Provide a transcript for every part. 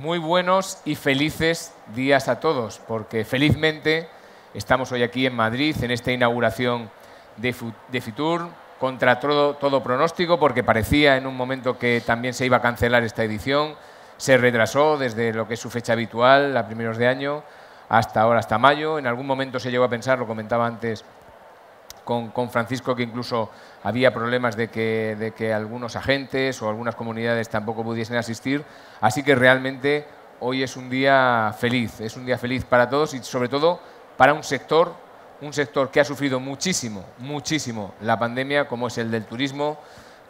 muy buenos y felices días a todos, porque felizmente estamos hoy aquí en Madrid en esta inauguración de, Fitur, contra todo, todo pronóstico, porque parecía en un momento que también se iba a cancelar esta edición, se retrasó desde lo que es su fecha habitual, a primeros de año, hasta ahora, hasta mayo. En algún momento se llegó a pensar, lo comentaba antes con, Francisco, que incluso había problemas de que, de que algunos agentes o algunas comunidades tampoco pudiesen asistir. Así que realmente hoy es un día feliz, es un día feliz para todos y sobre todo para un sector, un sector que ha sufrido muchísimo, muchísimo la pandemia, como es el del turismo,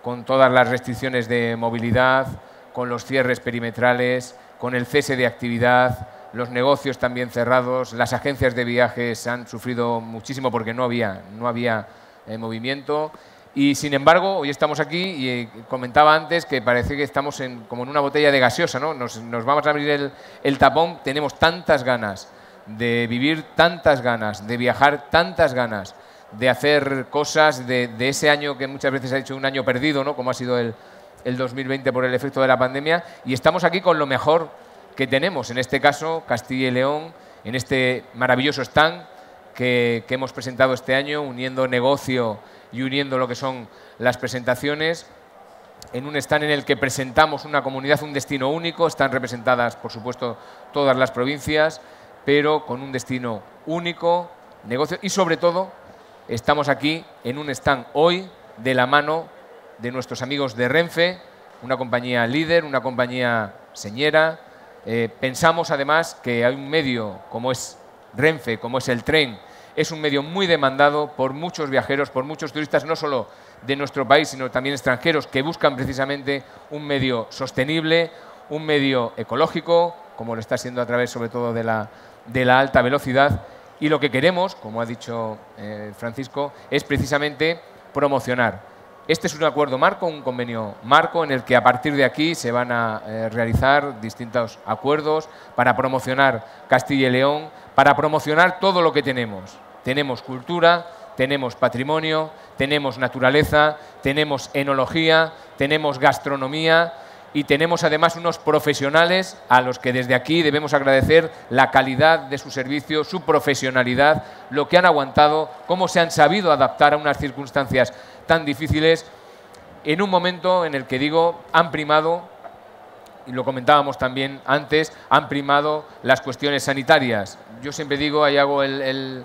con todas las restricciones de movilidad, con los cierres perimetrales, con el cese de actividad, los negocios también cerrados, las agencias de viajes han sufrido muchísimo porque no había, no había eh, movimiento y sin embargo, hoy estamos aquí y eh, comentaba antes que parece que estamos en, como en una botella de gaseosa, ¿no? Nos, vamos a abrir el, tapón, tenemos tantas ganas de vivir, tantas ganas, de viajar, tantas ganas, de hacer cosas de, ese año que muchas veces ha hecho un año perdido, ¿no? Como ha sido el, 2020 por el efecto de la pandemia. Y estamos aquí con lo mejor que tenemos, en este caso Castilla y León, en este maravilloso stand que, que hemos presentado este año, uniendo negocio y uniendo lo que son las presentaciones en un stand en el que presentamos una comunidad, un destino único, están representadas, por supuesto, todas las provincias, pero con un destino único, negocio y sobre todo estamos aquí en un stand hoy de la mano de nuestros amigos de Renfe, una compañía líder, una compañía señera. Eh, pensamos además que hay un medio como es Renfe, como es el tren, es un medio muy demandado por muchos viajeros, por muchos turistas, no solo de nuestro país, sino también extranjeros, que buscan precisamente un medio sostenible, un medio ecológico, como lo está siendo a través sobre todo de la, de la alta velocidad. Y lo que queremos, como ha dicho eh, Francisco, es precisamente promocionar. Este es un acuerdo marco, un convenio marco en el que a partir de aquí se van a eh, realizar distintos acuerdos para promocionar Castilla y León, para promocionar todo lo que tenemos. Tenemos cultura, tenemos patrimonio, tenemos naturaleza, tenemos enología, tenemos gastronomía y tenemos además unos profesionales a los que desde aquí debemos agradecer la calidad de su servicio, su profesionalidad, lo que han aguantado, cómo se han sabido adaptar a unas circunstancias tan difíciles en un momento en el que digo han primado y lo comentábamos también antes, han primado las cuestiones sanitarias. Yo siempre digo, ahí hago el,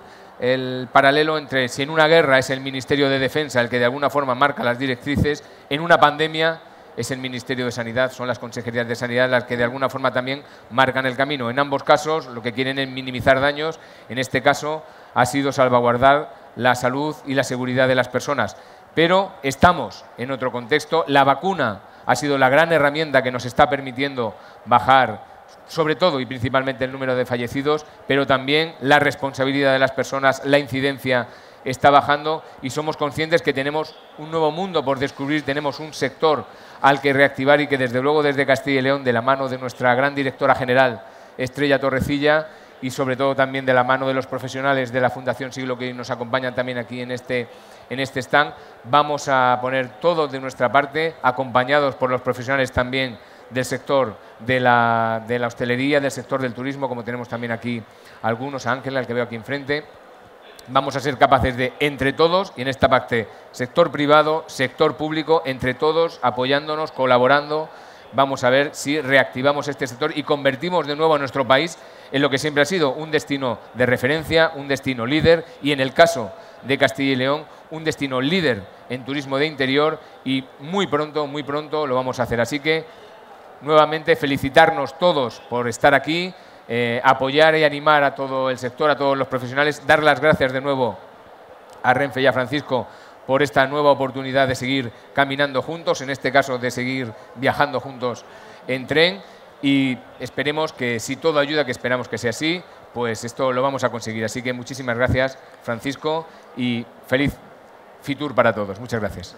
paralelo entre si en una guerra es el Ministerio de Defensa el que de alguna forma marca las directrices, en una pandemia es el Ministerio de Sanidad, son las consejerías de sanidad las que de alguna forma también marcan el camino. En ambos casos lo que quieren es minimizar daños, en este caso ha sido salvaguardar la salud y la seguridad de las personas. Pero estamos en otro contexto, la vacuna ha sido la gran herramienta que nos está permitiendo bajar sobre todo y principalmente el número de fallecidos, pero también la responsabilidad de las personas, la incidencia está bajando y somos conscientes que tenemos un nuevo mundo por descubrir, tenemos un sector al que reactivar y que desde luego desde Castilla y León, de la mano de nuestra gran directora general, Estrella Torrecilla, y sobre todo también de la mano de los profesionales de la Fundación Siglo que nos acompañan también aquí en este, en este stand. Vamos a poner todo de nuestra parte, acompañados por los profesionales también del sector de la, de la hostelería, del sector del turismo, como tenemos también aquí algunos, Ángel, al que veo aquí enfrente. Vamos a ser capaces de, entre todos, y en esta parte, sector privado, sector público, entre todos, apoyándonos, colaborando, vamos a ver si reactivamos este sector y convertimos de nuevo a nuestro país en lo que siempre ha sido un destino de referencia, un destino líder y en el caso de Castilla y León, un destino líder en turismo de interior y muy pronto, muy pronto lo vamos a hacer. Así que nuevamente felicitarnos todos por estar aquí, eh, apoyar y animar a todo el sector, a todos los profesionales, dar las gracias de nuevo a Renfe y a Francisco por esta nueva oportunidad de seguir caminando juntos, en este caso de seguir viajando juntos en tren y esperemos que si todo ayuda, que esperamos que sea así, pues esto lo vamos a conseguir. Así que muchísimas gracias, Francisco, y feliz Fitur para todos. Muchas gracias.